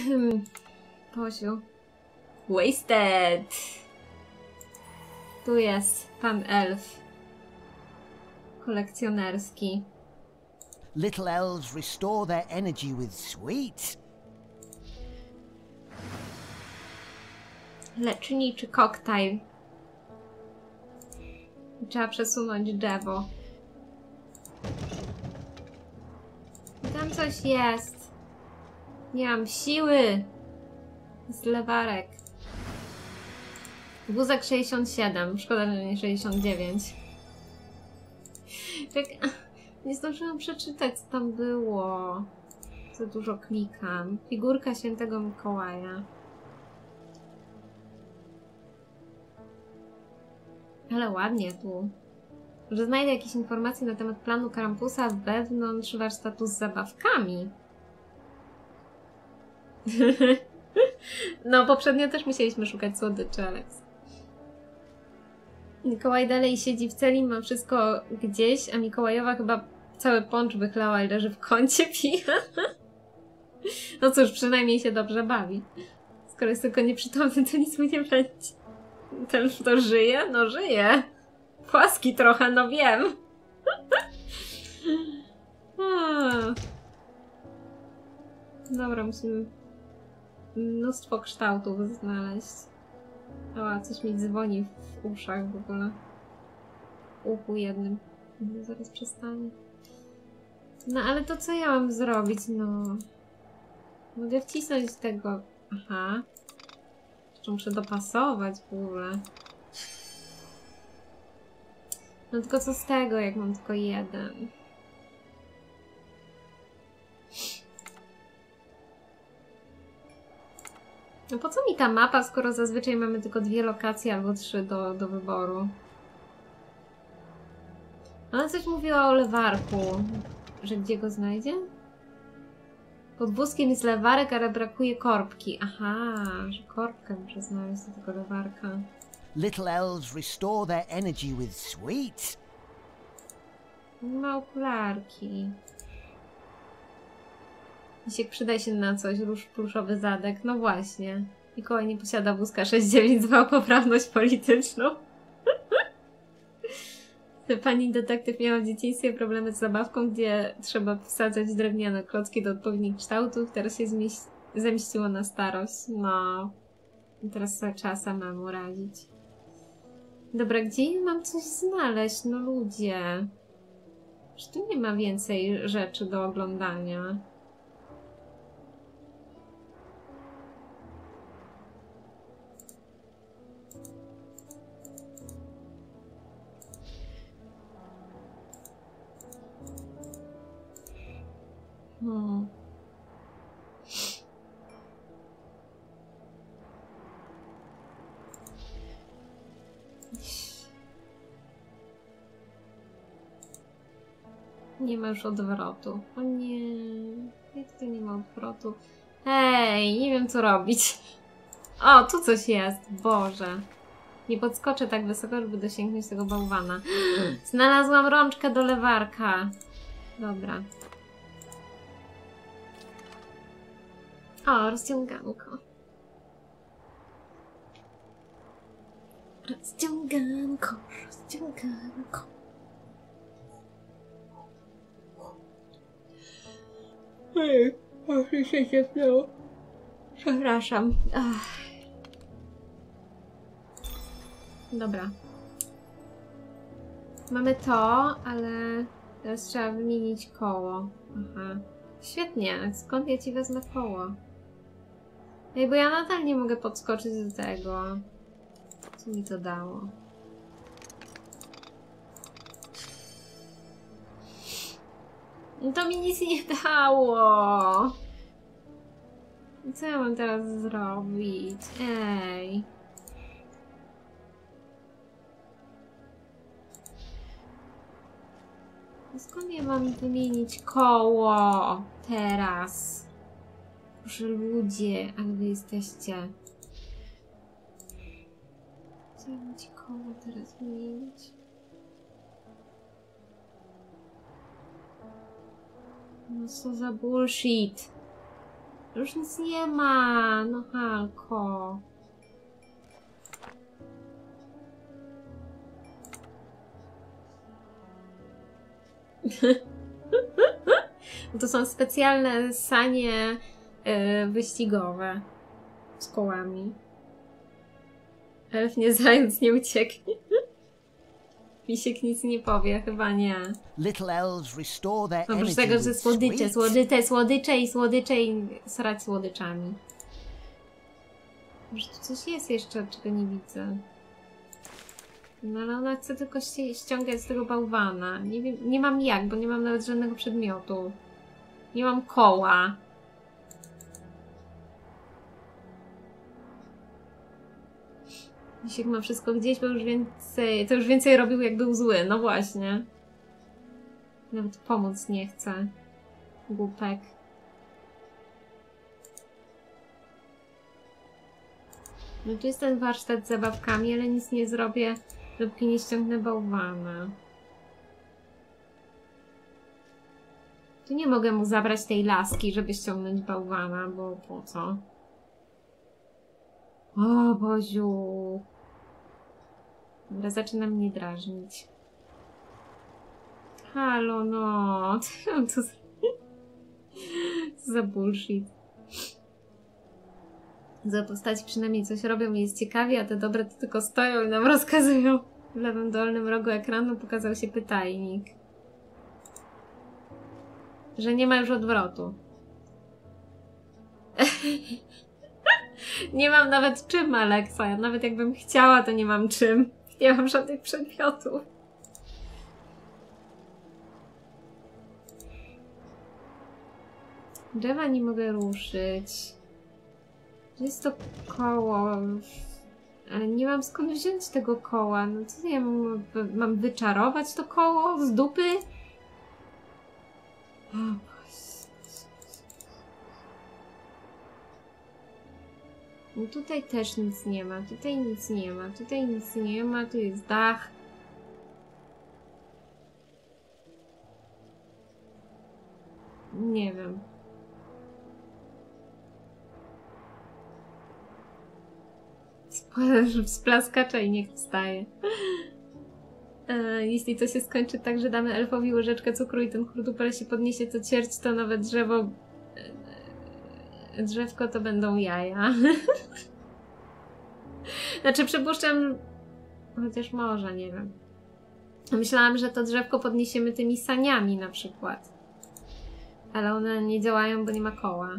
Poziu. Wasted! Tu jest pan elf. Kolekcjonerski. Little elves restore their energy with sweets. Leczniczy koktajl. Trzeba przesunąć drzewo. Tam coś jest. Nie mam siły. Z lewarek. Wózek 67. Szkoda, że nie 69. Tak, nie zdążyłam przeczytać, co tam było. Za dużo klikam. Figurka świętego Mikołaja. Ale ładnie tu. Że znajdę jakieś informacje na temat planu Krampusa wewnątrz warsztatu z zabawkami. No, poprzednio też musieliśmy szukać słodyczy, Alex. Mikołaj dalej siedzi w celi, ma wszystko gdzieś, a Mikołajowa chyba cały pącz wychlała i leży w kącie pijana. No cóż, przynajmniej się dobrze bawi. Skoro jest tylko nieprzytomny, to nic mu nie będzie. Ten to żyje? No żyje. Płaski trochę, no wiem. A. Dobra, musimy mnóstwo kształtów znaleźć. O, coś mi dzwoni w uszach w ogóle. Uchu jednym. Zaraz przestanie. No ale to co ja mam zrobić, no? Mogę wcisnąć tego... Aha. Jeszcze muszę dopasować w ogóle. No tylko co z tego, jak mam tylko jeden? No po co mi ta mapa, skoro zazwyczaj mamy tylko dwie lokacje albo trzy do, do wyboru? Ona coś mówiła o lewarku. Że gdzie go znajdzie? Pod wózkiem jest lewarek, ale brakuje korbki. Aha, że korbkę muszę znaleźć do tego lewarka. Little elves restore their energy with sweets. Ma okularki. Misiek przyda się na coś, róż pluszowy zadek. No właśnie. Mikołaj nie posiada wózka 6-9, zwał poprawność polityczną. Pani detektyw miała w dzieciństwie problemy z zabawką, gdzie trzeba wsadzać drewniane klocki do odpowiednich kształtów. Teraz się zemściło na starość. No. I Teraz trzeba samemu radzić. Dobra, gdzie mam coś znaleźć? No ludzie. Czy tu nie ma więcej rzeczy do oglądania? Hmm. Nie ma już odwrotu. O nie. Jak nie ma odwrotu? Hej, nie wiem co robić. O, tu coś jest. Boże. Nie podskoczę tak wysoko, żeby dosięgnąć tego bałwana. Znalazłam rączkę do lewarka. Dobra. O, rozciąganko. Rozciąganko, rozciąganko. Ej, aż się ciepło. Przepraszam. Ach. Dobra. Mamy to, ale teraz trzeba wymienić koło. Aha. Świetnie, skąd ja ci wezmę koło? Ej, bo ja nadal nie mogę podskoczyć do tego. Co mi to dało? No to mi nic nie dało. Co ja mam teraz zrobić? Ej. Skąd ja mam wymienić koło teraz? Proszę ludzie, ale wy jesteście. Mam ci koło teraz wymienić? No co za bullshit. Już nic nie ma. No Halko. To są specjalne sanie wyścigowe z kołami. Elf nie zając nie ucieknie. Misiek nic nie powie, chyba nie. Oprócz tego, że słodycze, słodycze, słodycze i słodycze i srać słodyczami. Może tu coś jest jeszcze, czego nie widzę. No ale ona chce tylko ści- ściągać z tego bałwana. Nie wiem, nie mam jak, bo nie mam nawet żadnego przedmiotu. Nie mam koła. Misiek ma wszystko gdzieś, bo już więcej, to już więcej robił jak był zły. No właśnie. Nawet pomóc nie chce. Głupek. No tu jest ten warsztat z zabawkami, ale nic nie zrobię, dopóki nie ściągnę bałwana. Tu nie mogę mu zabrać tej laski, żeby ściągnąć bałwana, bo po co? O Boziu. Dobra, zaczyna mnie drażnić. Halo, no. Co za, co za bullshit. Za postaci przynajmniej coś robią i jest ciekawie, a te dobre to tylko stoją i nam rozkazują. W lewym dolnym rogu ekranu pokazał się pytajnik. Że nie ma już odwrotu. nie mam nawet czym, Aleksa. Nawet jakbym chciała, to nie mam czym. Nie mam żadnych przedmiotów. Drzewa nie mogę ruszyć. Jest to koło. Ale nie mam skąd wziąć tego koła. No co ja mam, mam wyczarować to koło z dupy? No tutaj też nic nie ma, tutaj nic nie ma, tutaj nic nie ma, tu jest dach. Nie wiem. Sp- Splaskacza i niech wstaje. E, jeśli to się skończy tak, że damy elfowi łyżeczkę cukru i ten hurduper się podniesie, to cierć to nowe drzewo. Drzewko to będą jaja. znaczy, przypuszczam. Chociaż może, nie wiem. Myślałam, że to drzewko podniesiemy tymi saniami na przykład. Ale one nie działają, bo nie ma koła.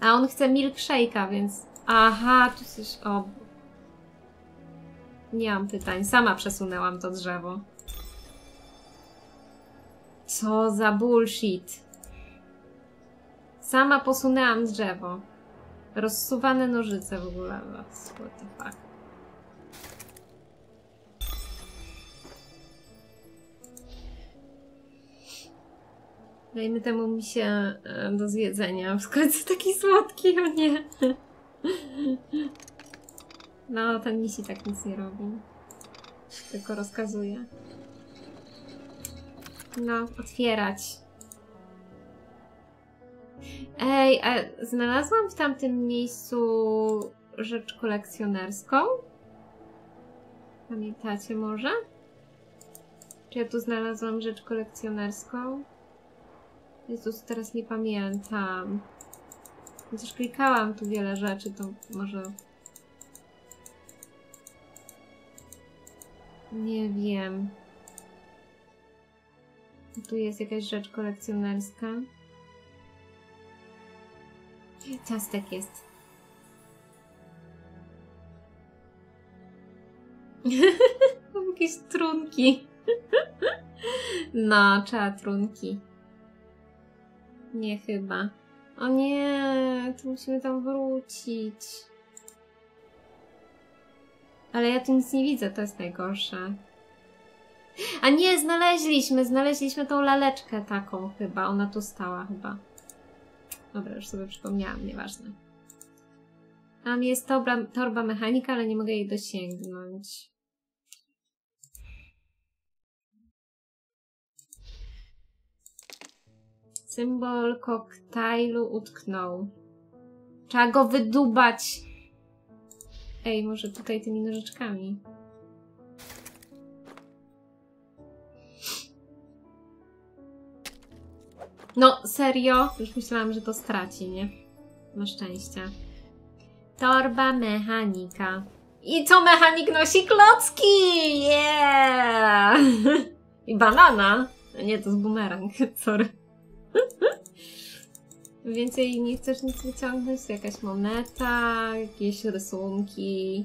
A on chce milkshake'a, więc... Aha, tu coś... O... Nie mam pytań. Sama przesunęłam to drzewo. Co za bullshit. Sama posunęłam drzewo. Rozsuwane nożyce w ogóle. What the fuck. Dajmy temu mi się e, do zjedzenia. W końcu taki słodki, o nie. No, ten misi tak nic nie robi. Tylko rozkazuje. No, otwierać. Ej, a znalazłam w tamtym miejscu rzecz kolekcjonerską? Pamiętacie może? Czy ja tu znalazłam rzecz kolekcjonerską? Jezus, teraz nie pamiętam. Chociaż klikałam tu wiele rzeczy, to może... Nie wiem. Tu jest jakaś rzecz kolekcjonerska. Ciastek jest. Mam jakieś trunki. No, trzeba trunki. Nie chyba. O nie, to musimy tam wrócić. Ale ja tu nic nie widzę, to jest najgorsze. A nie, znaleźliśmy, znaleźliśmy tą laleczkę taką chyba. Ona tu stała chyba. Dobra, już sobie przypomniałam, nieważne. Tam jest torba, torba mechanika, ale nie mogę jej dosięgnąć. Symbol koktajlu utknął. Trzeba go wydubać. Ej, może tutaj tymi nożyczkami. No, serio? Już myślałam, że to straci, nie? Na szczęście. Torba mechanika. I co mechanik nosi klocki? Yeah! I banana. Nie, to z bumerang, sorry. Więcej nie chcesz nic wyciągnąć? Jakaś moneta, jakieś rysunki.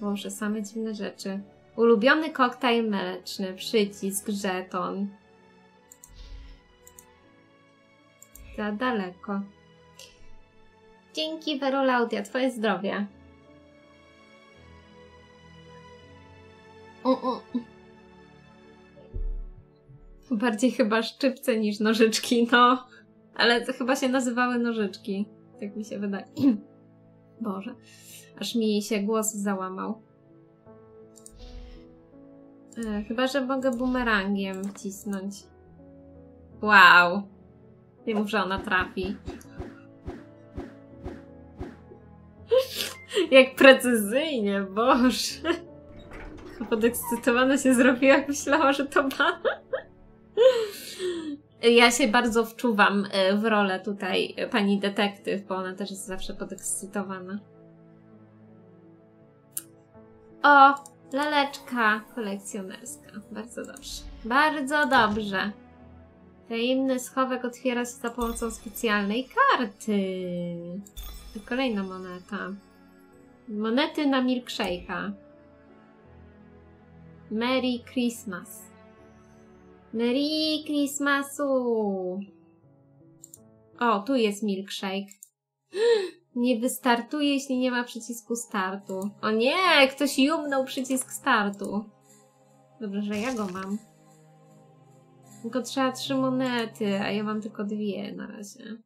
Boże, same dziwne rzeczy. Ulubiony koktajl mleczny, przycisk, żeton. Za daleko. Dzięki Verolaudia, twoje zdrowie. U, u. Bardziej chyba szczypce niż nożyczki, no. Ale to chyba się nazywały nożyczki. Tak mi się wydaje. Boże. Aż mi się głos załamał. E, chyba, że mogę bumerangiem wcisnąć. Wow. Nie mów, że ona trafi. Jak precyzyjnie, boże. Podekscytowana się zrobiła, myślała, że to ma. Ja się bardzo wczuwam e, w rolę tutaj pani detektyw, bo ona też jest zawsze podekscytowana. O, laleczka kolekcjonerska. Bardzo dobrze. Bardzo dobrze. Tajemny schowek otwiera się za pomocą specjalnej karty. I kolejna moneta. Monety na milkshake'a. Merry Christmas. Merry Christmasu! O, tu jest milkshake. Nie wystartuje, jeśli nie ma przycisku startu. O nie, ktoś jumnął przycisk startu. Dobrze, że ja go mam. Tylko trzeba trzy monety, a ja mam tylko dwie na razie.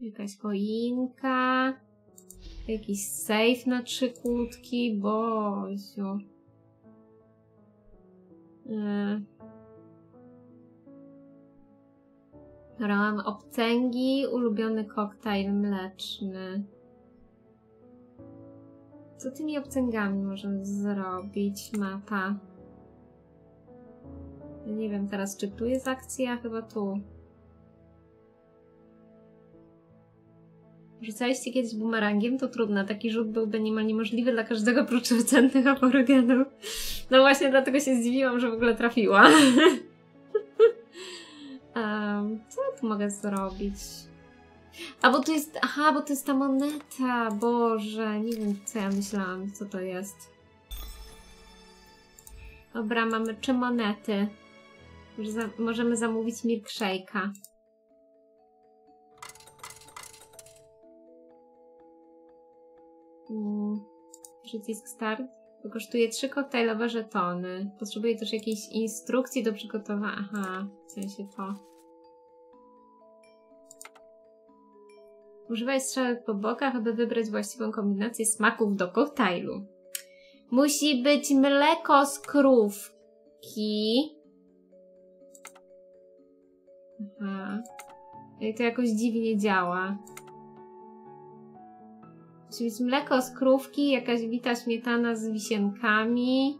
Jakaś choinka. Jakiś safe na trzy kłódki. Boziu. Yy. Dobra, mam obcęgi, ulubiony koktajl mleczny. Co tymi obcęgami możemy zrobić, mapa? Nie wiem teraz, czy tu jest akcja, chyba tu. Rzucaliście kiedyś bumerangiem? To trudno. Taki rzut byłby niemal niemożliwy dla każdego prócz rdzennych aborygenów. No właśnie dlatego się zdziwiłam, że w ogóle trafiła. um, co ja tu mogę zrobić? A bo to jest... Aha, bo to jest ta moneta. Boże, nie wiem co ja myślałam, co to jest. Dobra, mamy trzy monety. Może za możemy zamówić milkshake'a. Przycisk start. To kosztuje 3 koktajlowe żetony. Potrzebuję też jakiejś instrukcji do przygotowania. Aha, w sensie to. Używaj strzałek po bokach, aby wybrać właściwą kombinację smaków do koktajlu. Musi być mleko z krówki. Aha. I to jakoś dziwnie działa. Musi być mleko z krówki, jakaś bita śmietana z wisienkami.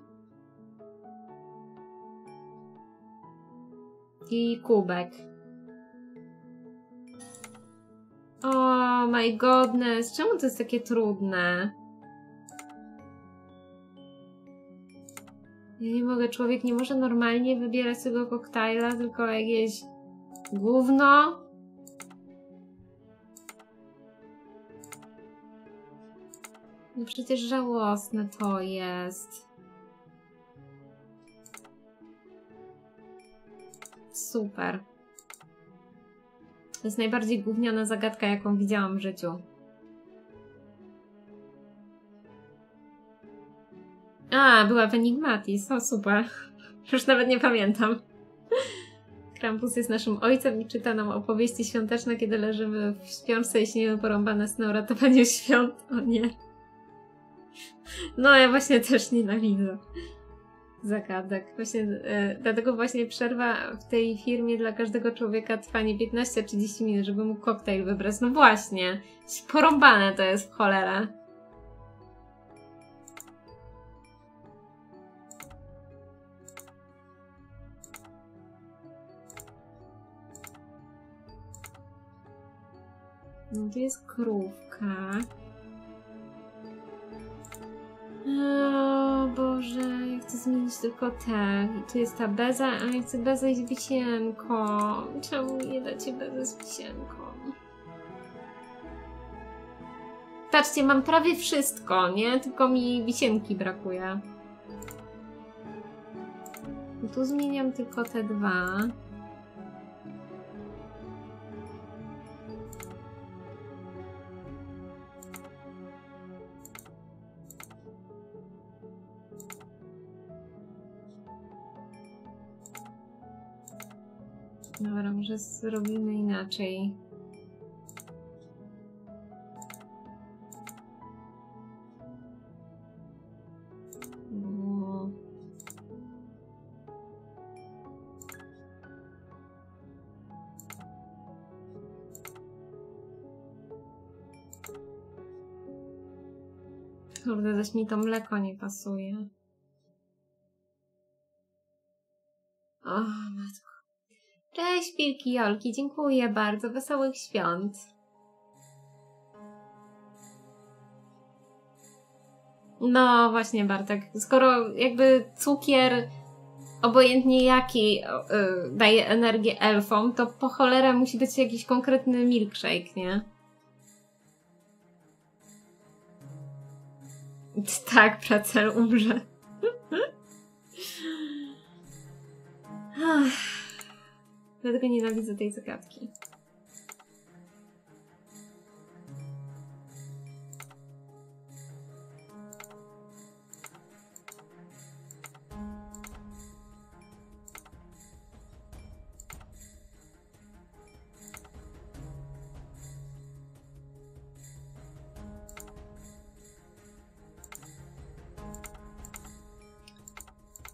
I kubek. O my godness, czemu to jest takie trudne? Ja nie mogę, człowiek nie może normalnie wybierać tego koktajla, tylko jakieś gówno. No przecież żałosne to jest. Super. To jest najbardziej gówniana zagadka, jaką widziałam w życiu. A, była w Enigmatis. O, super. Już nawet nie pamiętam. Krampus jest naszym ojcem i czyta nam opowieści świąteczne, kiedy leżymy w śpiączce i śnimy porąbane sny o ratowaniu świąt. O nie. No, ja właśnie też nienawidzę. zagadek. Właśnie, e, dlatego właśnie przerwa w tej firmie dla każdego człowieka trwa nie 15-30 minut, żeby mógł koktajl wybrać. No właśnie, porąbane to jest w cholerę. No tu jest krówka. O Boże, ja chcę zmienić tylko te. I tu jest ta beza, a ja chcę bezę z wisienką. Czemu nie dacie bezę z wisienką? Patrzcie, mam prawie wszystko, nie? Tylko mi wisienki brakuje. I tu zmieniam tylko te dwa. Może zrobimy inaczej. O. Kurde, zaś mi to mleko nie pasuje. Pilki Jolki, dziękuję bardzo. Wesołych świąt. No właśnie, Bartek. Skoro jakby cukier, obojętnie jaki, yy, daje energię elfom, to po cholerę musi być jakiś konkretny milkshake, nie? Tak, Pracel umrze. Dlatego nienawidzę tej zagadki.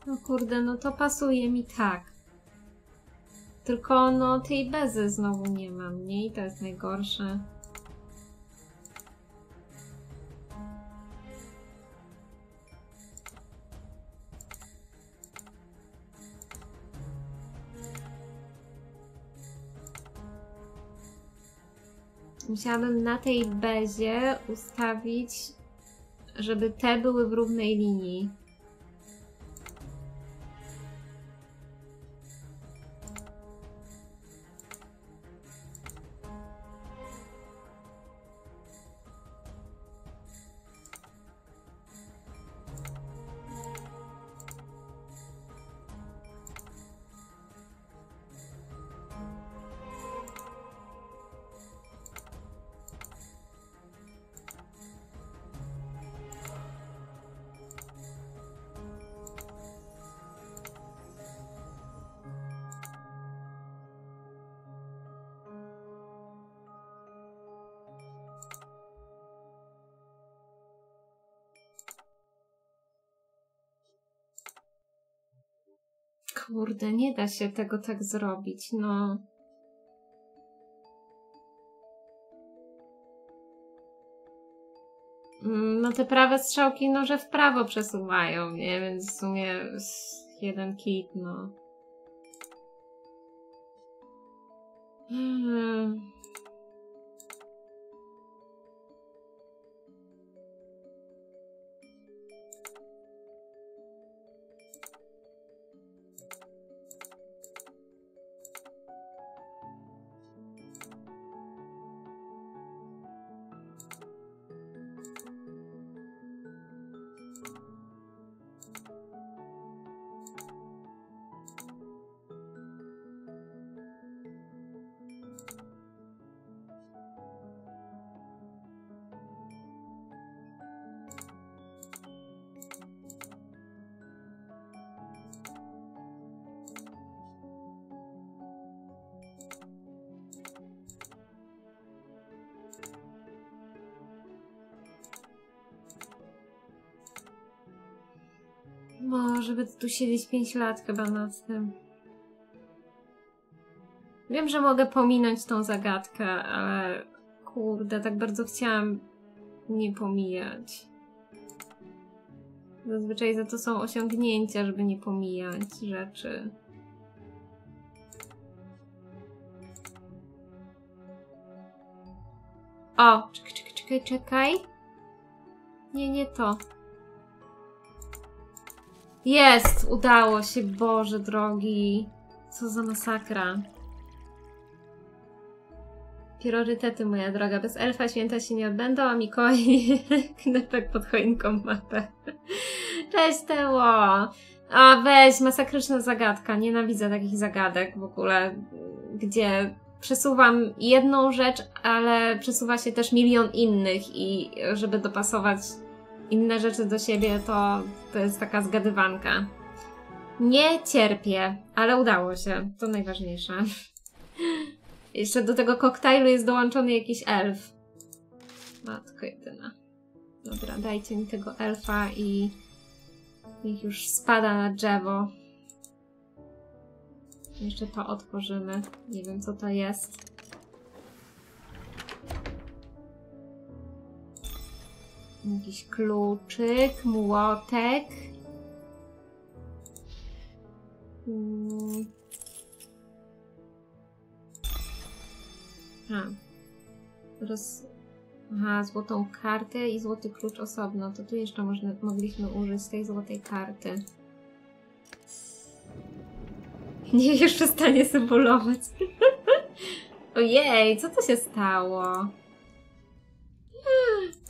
No kurde, no to pasuje mi tak. Tylko no tej bezy znowu nie mam, nie? I to jest najgorsze. Musiałabym na tej bezie ustawić, żeby te były w równej linii. Kurde, nie da się tego tak zrobić, no. Mm, No te prawe strzałki noże w prawo przesuwają, nie? Więc w sumie jeden kit, no. Hmm. Może będę tu siedzieć 5 lat chyba nad tym. Wiem, że mogę pominąć tą zagadkę, ale kurde, tak bardzo chciałam nie pomijać. Zazwyczaj za to są osiągnięcia, żeby nie pomijać rzeczy. O, czekaj, czekaj, czekaj, czekaj. Nie, nie to. Jest! Udało się, Boże drogi. Co za masakra. Priorytety, moja droga. Bez elfa święta się nie odbędą, a Mikołaj knepek pod choinką mapę. Cześć, Teło! A weź, masakryczna zagadka. Nienawidzę takich zagadek w ogóle, gdzie przesuwam jedną rzecz, ale przesuwa się też milion innych i żeby dopasować inne rzeczy do siebie, to, to jest taka zgadywanka. Nie cierpię, ale udało się. To najważniejsze. Jeszcze do tego koktajlu jest dołączony jakiś elf. Matko jedyna. Dobra, dajcie mi tego elfa i niech już spada na drzewo. Jeszcze to otworzymy. Nie wiem, co to jest. Jakiś kluczyk, młotek. Hmm. A. Roz... Aha, złotą kartę i złoty klucz osobno. To tu jeszcze można, mogliśmy użyć tej złotej karty. Niech już przestanie symbolować. Ojej, co to się stało?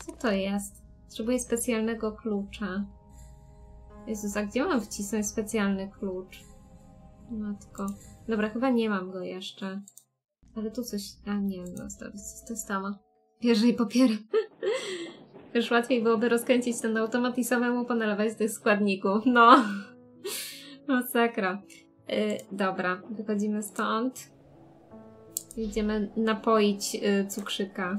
Co to jest? Potrzebuję specjalnego klucza. Jezus, a gdzie mam wcisnąć specjalny klucz? Matko. Dobra, chyba nie mam go jeszcze. Ale tu coś... A nie, no to, to samo. Bierze i popieram. Już łatwiej byłoby rozkręcić ten automat i samemu ponalewać tych składników. No. Masakra. Yy, dobra, wychodzimy stąd. Idziemy napoić yy, cukrzyka.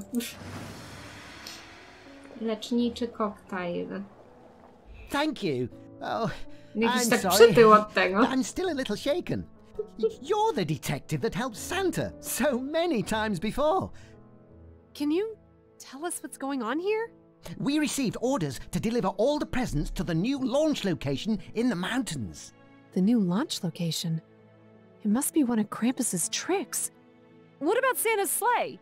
Leczniczy koktajl. Thank you. Oh, Jakiś I'm tak sorry. przytył od tego. I'm still a little shaken. You're the detective that helped Santa so many times before. Can you tell us what's going on here? We received orders to deliver all the presents to the new launch location in the mountains. The new launch location. It must be one of Krampus's tricks. What about Santa's sleigh?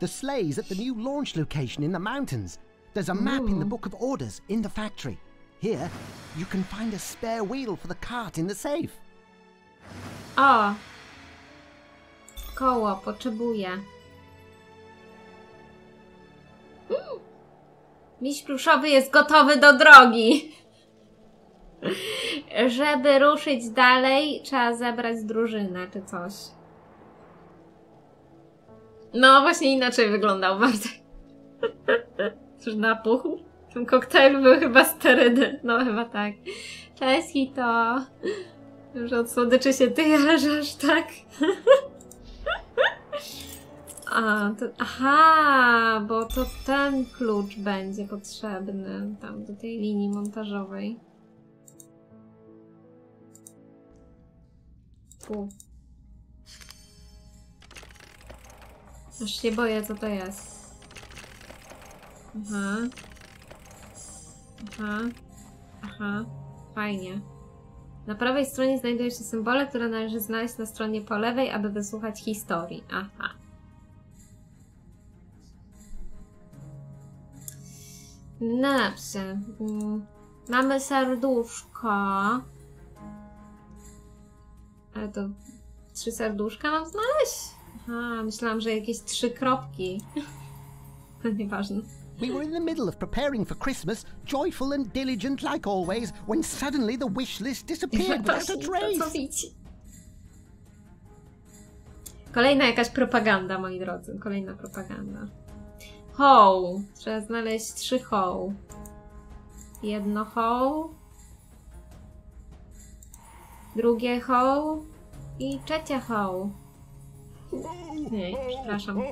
The sleigh's at the new launch location in the mountains. There's a map in the Ooh. book of orders in the factory. Here, you can find a spare wheel for the cart in the safe. O! Koło potrzebuję. Mm. Miś pluszowy jest gotowy do drogi. Żeby ruszyć dalej, trzeba zebrać drużynę czy coś. No, właśnie inaczej wyglądał Bartek. Cóż napuchł? W tym koktajlu były chyba sterydy. No, chyba tak. Cześć, Hito. Już od słodyczy się ty, aż tak. A, to, aha, bo to ten klucz będzie potrzebny tam do tej linii montażowej. Tu. Aż się boję, co to jest. Aha. Aha. Aha. Fajnie. Na prawej stronie znajdują się symbole, które należy znaleźć na stronie po lewej, aby wysłuchać historii. Aha. No dobrze. Mm, Mamy serduszko. Ale to trzy serduszka mam znaleźć? Aha, myślałam, że jakieś trzy kropki. Nieważne. We were in the middle of preparing for Christmas, joyful and diligent like always, when suddenly the wish list disappeared without a trace. Kolejna jakaś propaganda, moi drodzy. Kolejna propaganda. Hoł. Trzeba znaleźć trzy hoł. Jedno hoł. Drugie hoł. I trzecie hoł. Nie, przepraszam.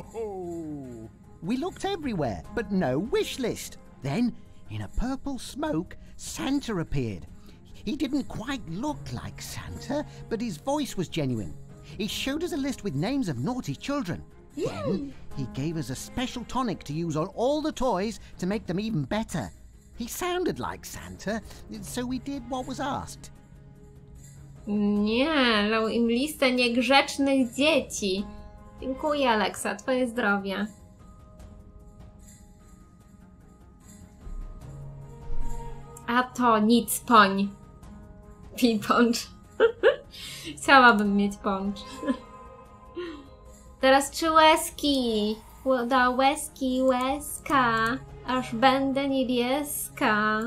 We looked everywhere, but no wish list. Then, in a purple smoke, Santa appeared. He didn't quite look like Santa, but his voice was genuine. He showed us a list with names of naughty children. Then he gave us a special tonic to use on all the toys to make them even better. He sounded like Santa, so we did what was asked. Nie, dał im listę niegrzecznych dzieci. Dziękuję, Aleksa, twoje zdrowie. A to nic, poń. Pij poncz. Chciałabym mieć poncz. Teraz trzy łezki. Da łezki, łezka. Aż będę niebieska.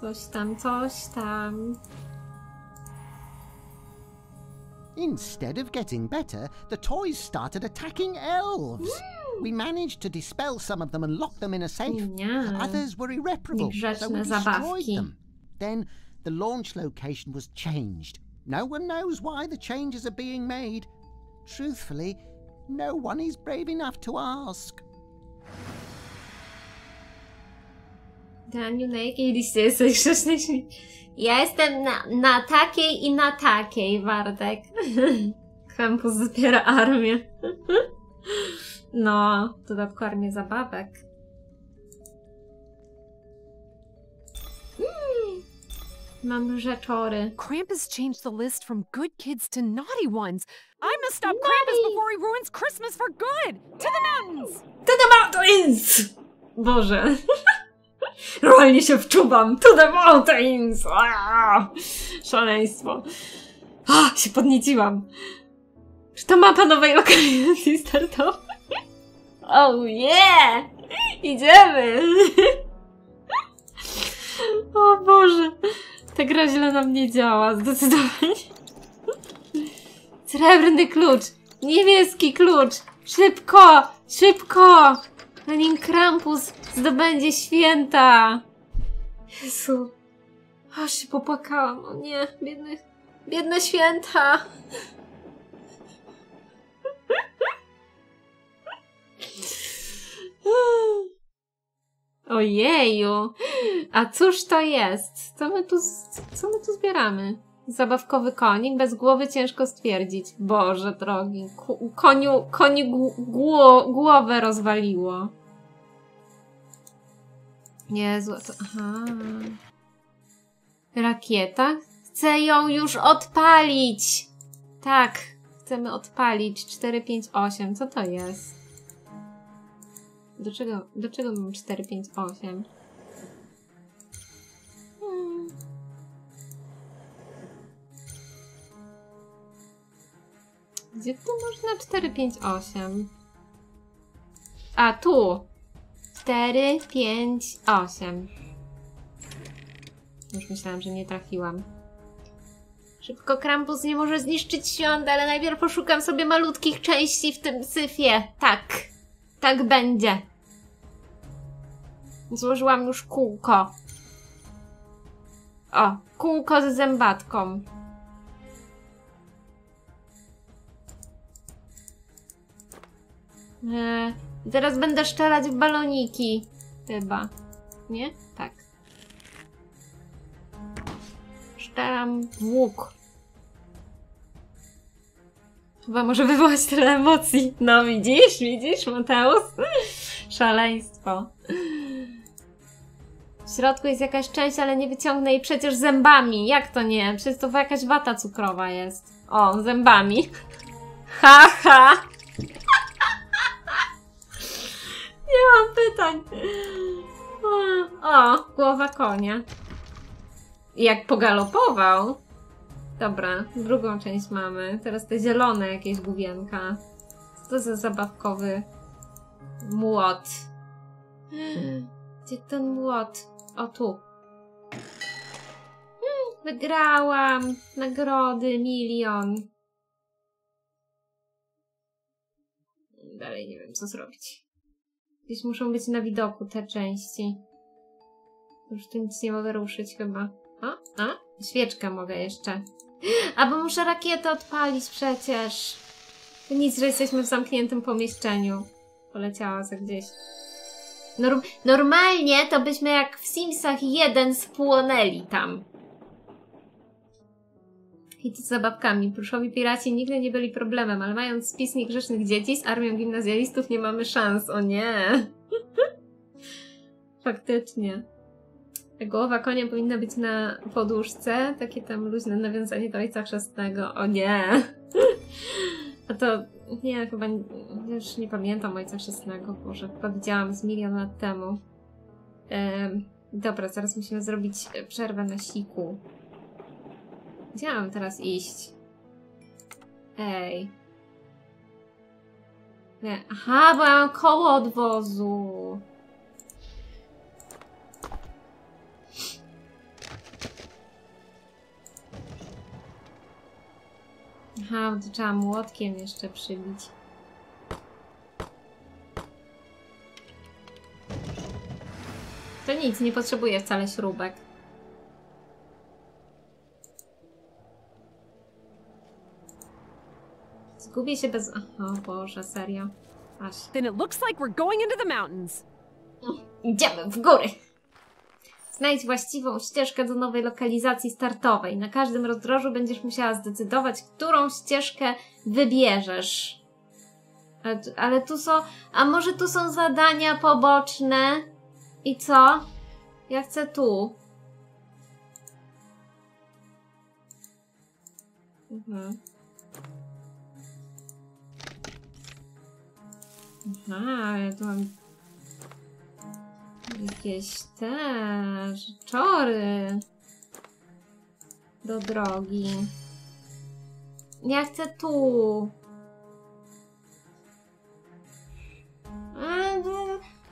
Coś tam, coś tam. Instead of getting better, the toys started attacking elves. We managed to dispel some of them and lock them in a safe. Nie. Others were irreparable, so we destroyed them. Then the launch location was changed. No one knows why the changes are being made. Truthfully, no one is brave enough to ask. Daniu, na jakiej liście jesteś grzeczny? Ja jestem na, na takiej i na takiej, Bartek. Krampus zabiera armię. No, dodatku armię zabawek. Mm, Mam rzeczory. Krampus changed the list from good kids to naughty ones. I must stop Krampus before he ruins Christmas for good! To the mountains! To the mountains! Boże. Realnie się wczuwam. To the mountains! Szaleństwo. A, się podnieciłam. Czy to mapa nowej lokalizacji startowej? Oh yeah! Idziemy! O Boże. Ta gra źle nam nie działa, zdecydowanie. Srebrny klucz! Niebieski klucz! Szybko! Szybko! Zanim Krampus zdobędzie święta! Jezu. Aż się popłakałam. O nie, biedne, biedne święta. Ojeju. A cóż to jest? Co my tu, co my tu zbieramy? Zabawkowy konik, bez głowy ciężko stwierdzić. Boże drogi, koniu, koniu gł- gło, głowę rozwaliło. Jezu, a to... Aha. Rakieta? Chcę ją już odpalić! Tak, chcemy odpalić. 458, co to jest? Do czego, do czego mam 458? Hmm. Gdzie tu można 458? A, tu! 4, 5, 8. Już myślałam, że nie trafiłam. Szybko Krampus nie może zniszczyć świąt, ale najpierw poszukam sobie malutkich części w tym syfie. Tak. Tak będzie. Złożyłam już kółko. O, kółko z zębatką. Eee, teraz będę szczelać w baloniki. Chyba. Nie? Tak. Szczelam w łuk. Chyba może wywołać tyle emocji. No widzisz, widzisz, Mateusz? Szaleństwo. W środku jest jakaś część, ale nie wyciągnę jej przecież zębami. Jak to nie? Przecież to jakaś wata cukrowa jest. O, zębami. Ha, ha! Nie mam pytań. O, głowa konia. Jak pogalopował. Dobra, drugą część mamy. Teraz te zielone jakieś główienka. Co to za zabawkowy młot? Gdzie ten młot? O, tu. Wygrałam! Nagrody, milion. Dalej nie wiem, co zrobić. Gdzieś muszą być na widoku te części. Już tu nic nie mogę ruszyć chyba. O, a? Świeczkę mogę jeszcze. A bo muszę rakietę odpalić przecież. To nic, że jesteśmy w zamkniętym pomieszczeniu. Poleciała za gdzieś. Norm normalnie to byśmy jak w Simsach 1 spłonęli tam. I to z zabawkami. Pluszowi piraci nigdy nie byli problemem, ale mając spis niegrzecznych dzieci z armią gimnazjalistów nie mamy szans. O nie! Faktycznie. Głowa konia powinna być na poduszce. Takie tam luźne nawiązanie do ojca chrzestnego. O nie! A to... Nie, chyba... Już nie pamiętam ojca chrzestnego. Boże, chyba widziałam z milion lat temu. Em, dobra, zaraz musimy zrobić przerwę na siku. Gdzie mam teraz iść? Ej. Nie. Aha, bo ja mam koło odwozu. Aha, to trzeba młotkiem jeszcze przybić. To nic, nie potrzebuję wcale śrubek. Zgubię się bez... O Boże, serio. Aż. Then it looks like we're going into the mountains. Idziemy w góry! Znajdź właściwą ścieżkę do nowej lokalizacji startowej. Na każdym rozdrożu będziesz musiała zdecydować, którą ścieżkę wybierzesz. Ale, tu- ale tu są... A może tu są zadania poboczne? I co? Ja chcę tu. Mhm. Aha, ja tu mam jakieś te rzeczory do drogi. Ja chcę tu.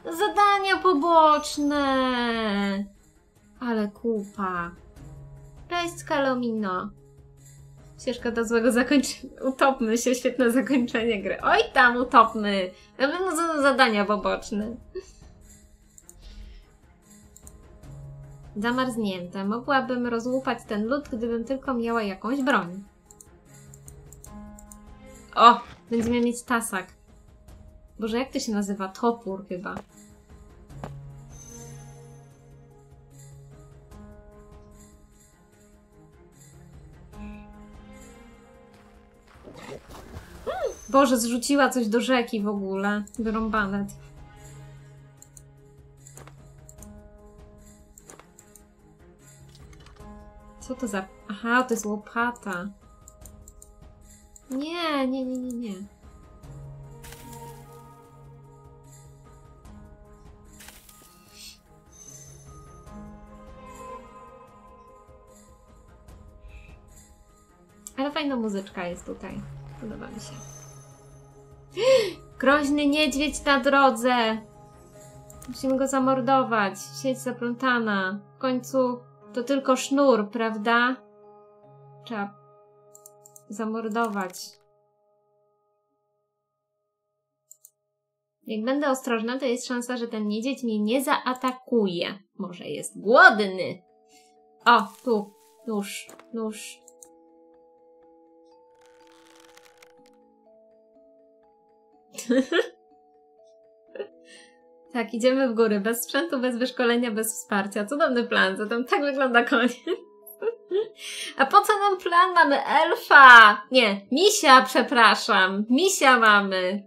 Zadania poboczne. Ale kupa. Cześć, Kalomino. Ścieżka do złego zakończenia. Utopmy się, świetne zakończenie gry. Oj tam, utopmy. Na pewno są zadania poboczne. Zamarznięte. Mogłabym rozłupać ten lód, gdybym tylko miała jakąś broń. O! Będziemy mieć tasak. Boże, jak to się nazywa? Topór chyba. Boże, zrzuciła coś do rzeki w ogóle. Wyrąbane. Co to za... Aha, to jest łopata. Nie, nie, nie, nie, nie. Ale fajna muzyczka jest tutaj. Podoba mi się. Groźny niedźwiedź na drodze! Musimy go zamordować. Sieć zaplątana. W końcu to tylko sznur, prawda? Trzeba zamordować. Jak będę ostrożna, to jest szansa, że ten niedźwiedź mnie nie zaatakuje. Może jest głodny. O, tu. Nóż, nóż. Tak, idziemy w góry, bez sprzętu, bez wyszkolenia, bez wsparcia. Cudowny plan, zatem tak wygląda koniec. A po co nam plan? Mamy elfa! Nie, misia, przepraszam. Misia mamy.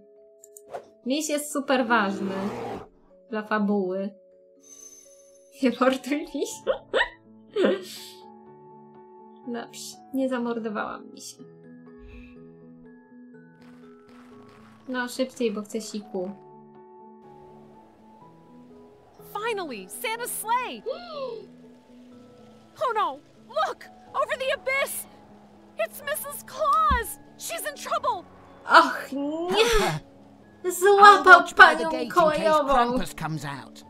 Miś jest super ważny. Dla fabuły. Nie morduj misia. Dobrze, nie zamordowałam misia. No, szybciej, bo chcę siku. Finally, Santa's sleigh! oh no! Look! Over the abyss! It's Mrs. Claus! She's in trouble! Och, nie! Złapał panią out.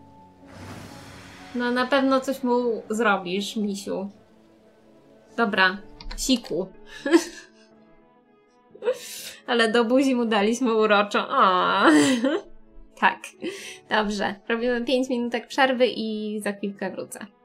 No na pewno coś mu zrobisz, misiu. Dobra, siku. Ale do buzi mu daliśmy uroczo. O. tak, dobrze. Robimy 5 minutek przerwy i za chwilkę wrócę.